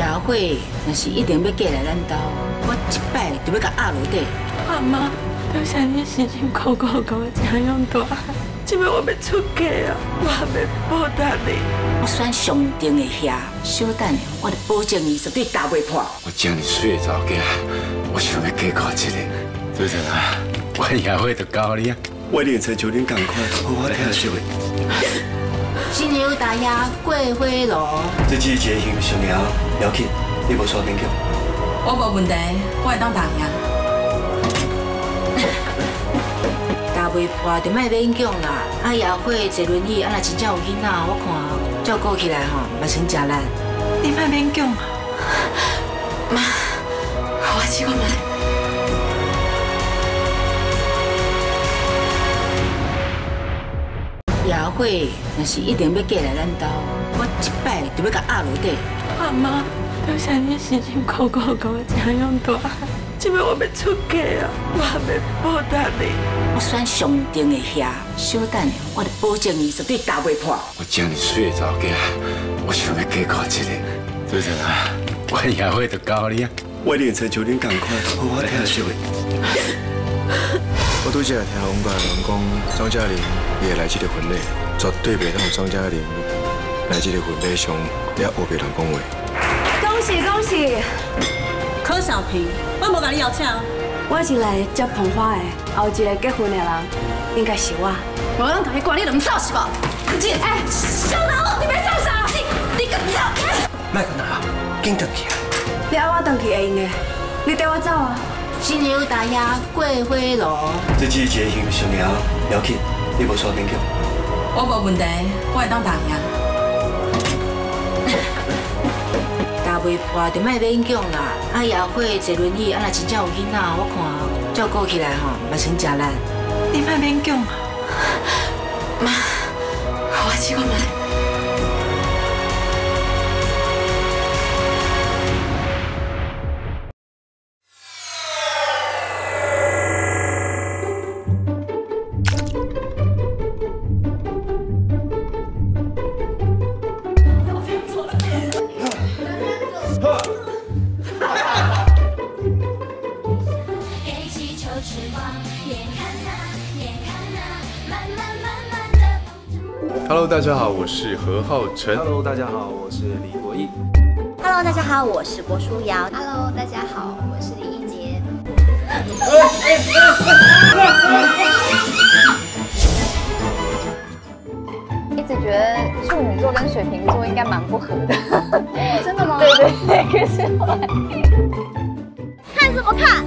雅慧若是一定要嫁来咱家，我一摆就要甲压落底。阿妈，多谢你辛辛苦苦给我这样大汉，这摆我要出嫁啊，我还要报答你。我选上等的遐，小等下我就保证伊绝对打袂破。我将你水的查某囝，我想要嫁过一个。主持人啊，我雅慧就教你啊。我练才就恁赶快，好好听下话。新牛大鸭桂花楼，这季节形上了，要紧，你无刷紧叫。我无问题，我会当答应。打袂破就莫勉强啦。啊，也会坐轮椅，啊，若真正有囡仔，我看照顾起来吼，嘛算真难。你莫勉强 啊，妈，我试过买。雅慧若是一定要嫁来咱家，我一摆就要甲压落底。阿妈，多谢你辛辛苦苦给我这样大汉，这摆我要出嫁啊，我还要报答你。我选上等的遐，小等下我就保证伊绝对打袂破。我将你水的查某囝，我想要嫁过一个。主持人啊，我也会得教你啊。我练才就恁赶快，好好听下话。我拄则听王家人讲，张嘉玲也来这个婚礼，绝对袂当张嘉玲来这个婚礼上也后别人讲话。恭喜恭喜！柯小平，我无甲你邀请。我是来接捧花的，后一个结婚的人应该是我。我人同你管，你怎么走是吧？姐，哎，小南你别上傻，你你个走！麦克拿，紧回去啊！你爱我回去会用的，你带我走啊！新娘大鸭桂花楼，这季节形上了，要紧，你无刷紧叫。我无问题，我会当答应。打袂破就莫勉强啦。啊，也会坐轮椅，啊，若真正有囡仔，我看照顾起来吼，嘛算真难。你莫勉强啊，妈，Hello，大家好，我是何浩晨。Hello，大家好，我是李国义。Hello，大家好，我是郭书瑶。Hello，大家好，我是李一杰。一直觉得处女座跟水瓶座应该蛮不合的。真的吗？对对对，可是看什么看？